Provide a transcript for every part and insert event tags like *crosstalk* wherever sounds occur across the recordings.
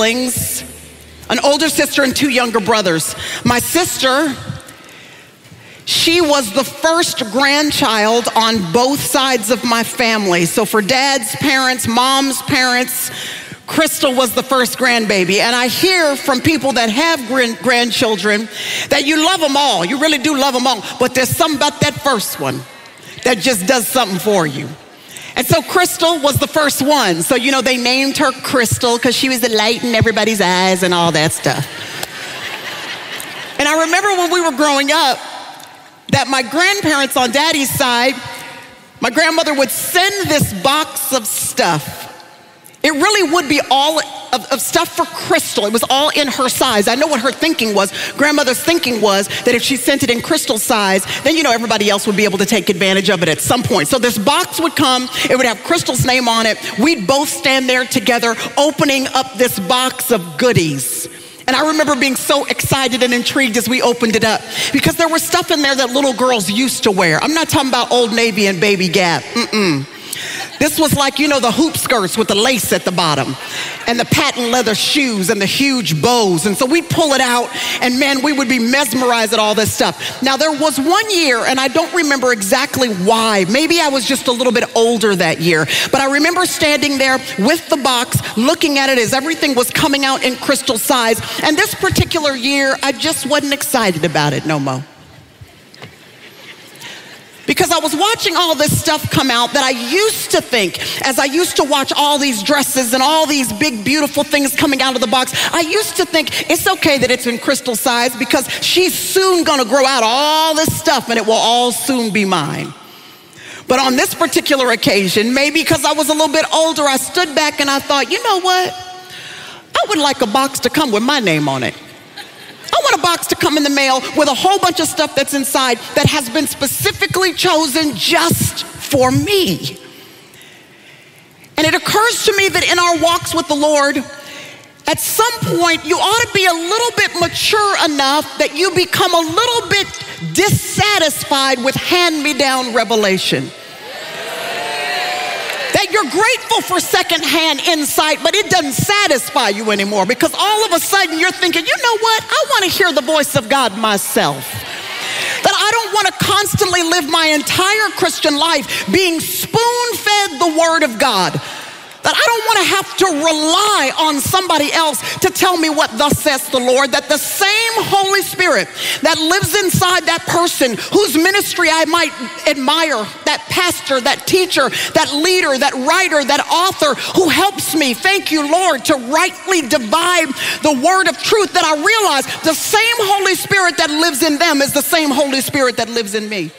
siblings, an older sister and two younger brothers. My sister, she was the first grandchild on both sides of my family. So for dad's parents, mom's parents, Crystal was the first grandbaby. And I hear from people that have grand- grandchildren that you love them all. You really do love them all. But there's something about that first one that just does something for you. And so Crystal was the first one. So, you know, they named her Crystal because she was the light in everybody's eyes and all that stuff. and I remember when we were growing up that my grandparents on daddy's side, my grandmother would send this box of stuff it really would be all of, of, stuff for Crystal. It was all in her size. I know what her thinking was. Grandmother's thinking was that if she sent it in Crystal size, then you know everybody else would be able to take advantage of it at some point. So this box would come, it would have Crystal's name on it. We'd both stand there together opening up this box of goodies. And I remember being so excited and intrigued as we opened it up because there was stuff in there that little girls used to wear. I'm not talking about Old Navy and Baby Gap. Mm-mm. This was like, you know, the hoop skirts with the lace at the bottom and the patent leather shoes and the huge bows. And so we'd pull it out and man, we would be mesmerized at all this stuff. Now, there was one year, and I don't remember exactly why. Maybe I was just a little bit older that year, but I remember standing there with the box, looking at it as everything was coming out in crystal size. And this particular year, I just wasn't excited about it no more because I was watching all this stuff come out that I used to think, as I used to watch all these dresses and all these big, beautiful things coming out of the box, I used to think it's okay that it's in crystal size because she's soon gonna grow out all this stuff and it will all soon be mine. But on this particular occasion, maybe because I was a little bit older, I stood back and I thought, you know what? I would like a box to come with my name on it. I want a box to come in the mail with a whole bunch of stuff that's inside that has been specifically chosen just for me. And it occurs to me that in our walks with the Lord, at some point, you ought to be a little bit mature enough that you become a little bit dissatisfied with hand me down revelation that you're grateful for secondhand insight, but it doesn't satisfy you anymore because all of a sudden you're thinking, you know what? I want to hear the voice of God myself. That I don't want to constantly live my entire Christian life being spoon fed the Word of God that I don't want to have to rely on somebody else to tell me what thus says the Lord. That the same Holy Spirit that lives inside that person whose ministry I might admire, that pastor, that teacher, that leader, that writer, that author who helps me, thank you, Lord, to rightly divide the word of truth, that I realize the same Holy Spirit that lives in them is the same Holy Spirit that lives in me.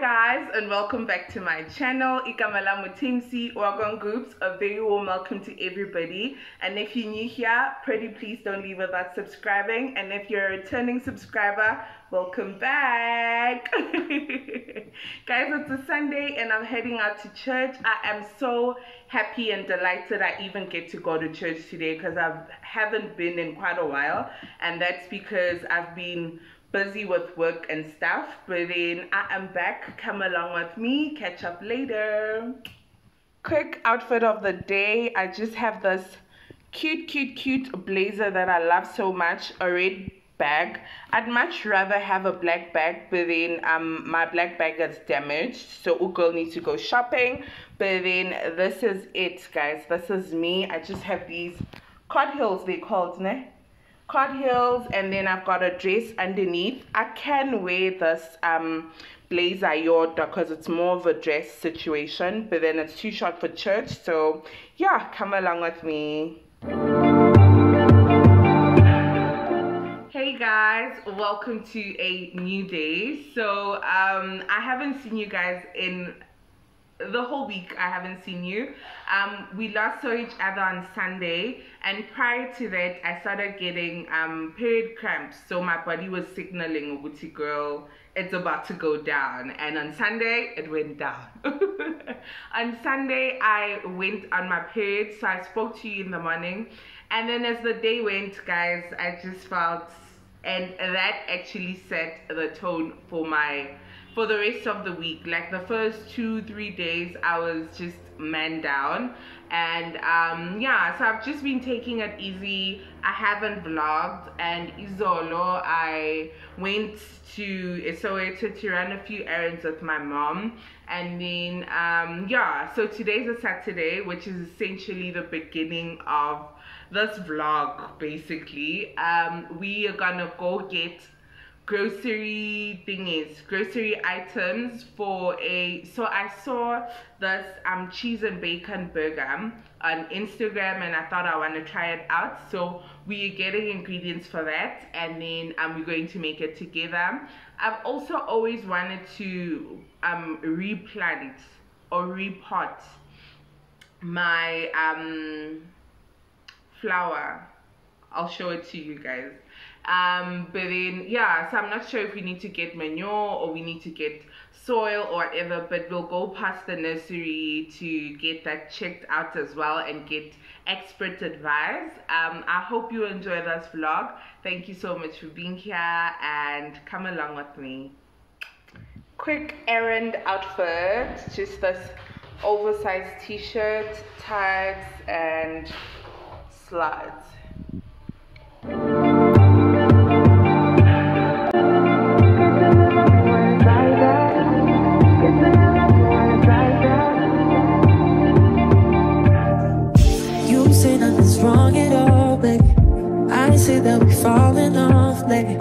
Hi guys and welcome back to my channel Ikamala Mutimsi Wagon Groups a very warm welcome to everybody. And if you're new here pretty please don't leave without subscribing. And if you're a returning subscriber welcome back. *laughs* Guys it's a Sunday and I'm heading out to church. I am so happy and delighted I even get to go to church today because I haven't been in quite a while. And that's because I've been busy with work and stuff but then i am back. Come along with me. Catch up later. Quick outfit of the day. I just have this cute cute cute blazer that i love so much a red bag. I'd much rather have a black bag but then um my black bag is damaged so girl needs to go shopping. But then this is it guys. This is me. I just have these cod heels they called ne heels and then I've got a dress underneath. I can wear this um, blazer Yoda because it's more of a dress situation but then it's too short for church so yeah come along with me. Hey guys, welcome to a new day. So um, I haven't seen you guys in the whole week I haven't seen you. Um, we last saw each other on Sunday, and prior to that, I started getting um, period cramps. So my body was signaling, Uguti girl, it's about to go down. And on Sunday, it went down. *laughs* on Sunday, I went on my period, so I spoke to you in the morning. And then as the day went, guys, I just felt, and that actually set the tone for my for the rest of the week. Like the first two, three days, I was just man down. And um, yeah, so I've just been taking it easy. I haven't vlogged. And Izolo, I went to Soweto to run a few errands with my mom. And then, um, yeah, so today's a Saturday, which is essentially the beginning of this vlog, basically. Um, we are gonna go get grocery thingies grocery items for a so i saw this um cheese and bacon burger on instagram and i thought i want to try it out. So we're getting ingredients for that and then um, we're going to make it together. I've also always wanted to um replant or repot my um flower i'll show it to you guys um but then yeah so i'm not sure if we need to get manure or we need to get soil or whatever but we'll go past the nursery to get that checked out as well and get expert advice. Um i hope you enjoy this vlog. Thank you so much for being here and come along with me. Quick errand outfit just this oversized t-shirt tags and slides that we're falling off lately.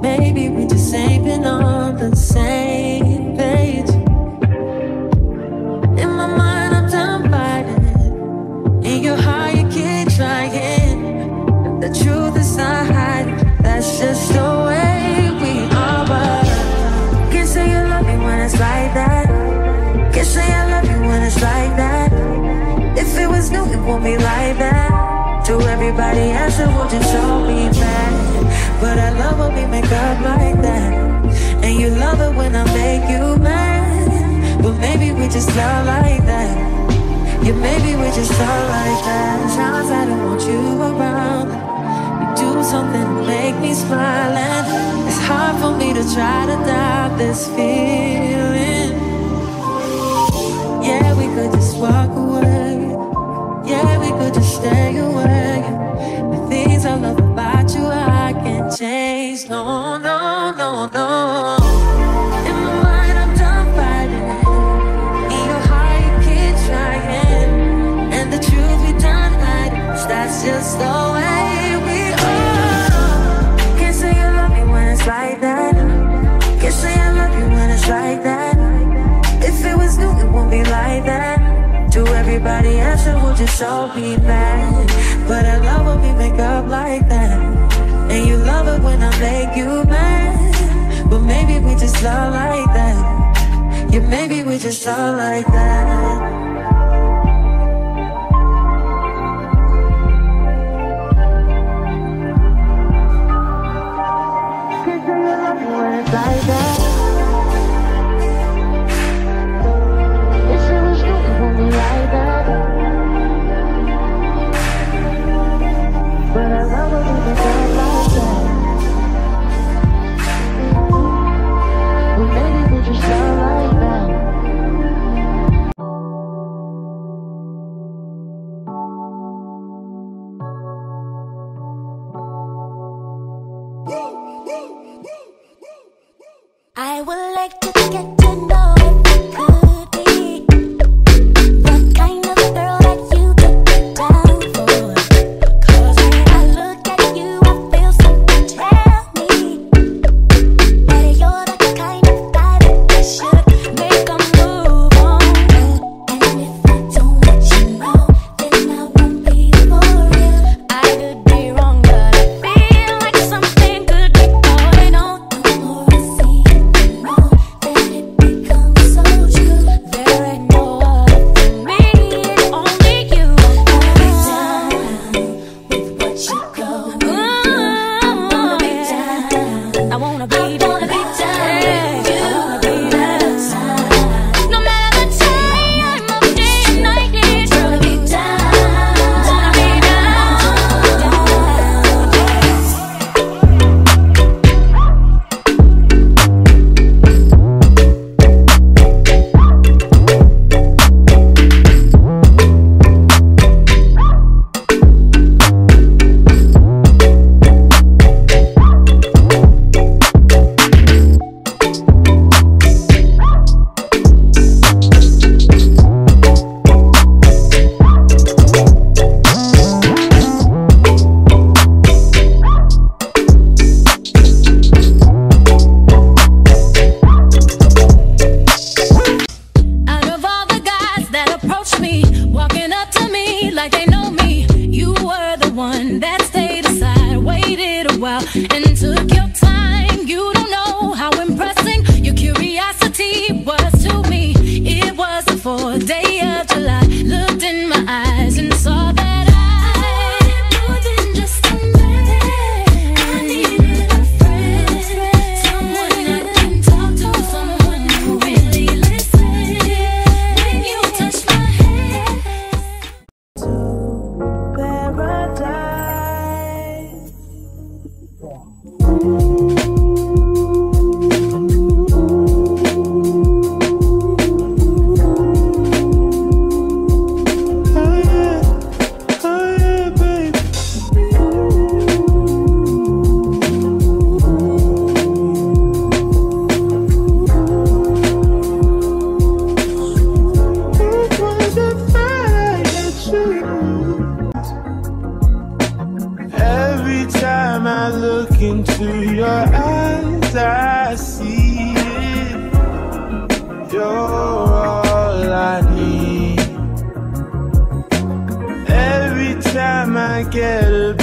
Maybe we just ain't been on the same everybody else, it would just show me mad. But I love when we make up like that. And you love it when I make you mad. But maybe we just love like that. Yeah, maybe we just love like that. Times I don't want you around. You do something to make me smile. And it's hard for me to try to doubt this feeling. That's just the way we are. Can't say you love me when it's like that. Can't say I love you when it's like that. If it was new, it won't be like that. To everybody else, it would just all be mad. But I love when we make up like that. And you love it when I make you mad. But maybe we just love like that. Yeah, maybe we just love like that.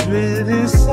Get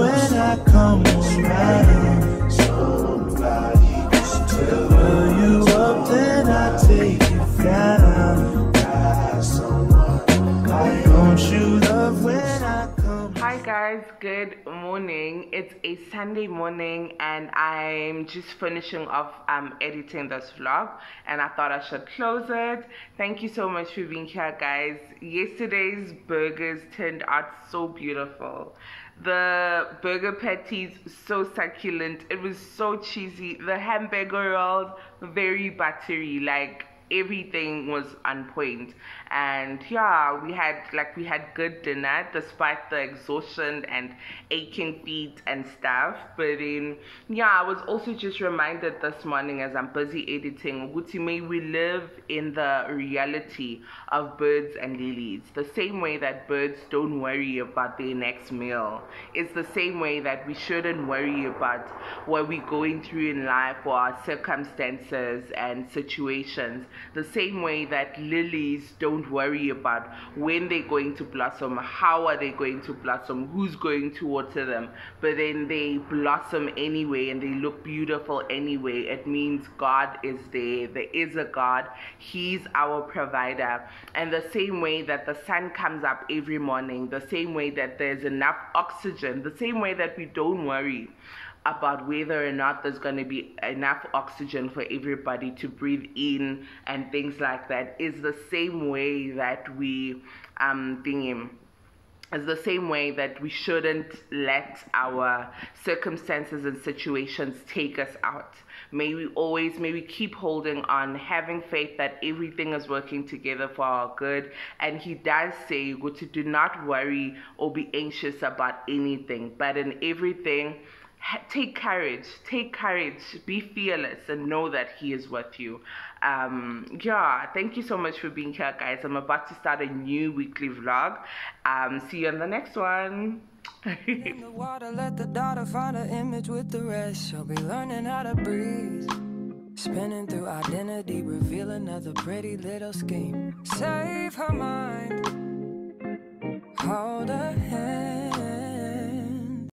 when I come around? Then I take you down. Hi guys, good morning. It's a Sunday morning and I'm just finishing off um, editing this vlog and I thought I should close it. Thank you so much for being here guys. Yesterday's burgers turned out so beautiful. The burger patties so succulent. It was so cheesy. The hamburger rolls very buttery like everything was on point and yeah we had like we had good dinner despite the exhaustion and aching feet and stuff. But then yeah i was also just reminded this morning as i'm busy editing may we live in the reality of birds and lilies. The same way that birds don't worry about their next meal it's the same way that we shouldn't worry about what we're going through in life or our circumstances and situations the same way that lilies don't worry about when they're going to blossom, how are they going to blossom, who's going to water them, but then they blossom anyway and they look beautiful anyway. It means God is there. There is a God. He's our provider. And the same way that the sun comes up every morning, the same way that there's enough oxygen, the same way that we don't worry about whether or not there's going to be enough oxygen for everybody to breathe in and things like that is the same way that we um thingy is the same way that we shouldn't let our circumstances and situations take us out. May we always, may we keep holding on, having faith that everything is working together for our good. And He does say, "Go to do not worry or be anxious about anything, but in everything, take courage, take courage, be fearless, and know that He is with you. Um, yeah, thank you so much for being here, guys. I'm about to start a new weekly vlog. Um, see you on the next one. In the water, let the daughter find image with the rest. She'll be learning how to breathe. Spinning through identity, reveal another pretty little scheme. Save her mind. Hold her hand.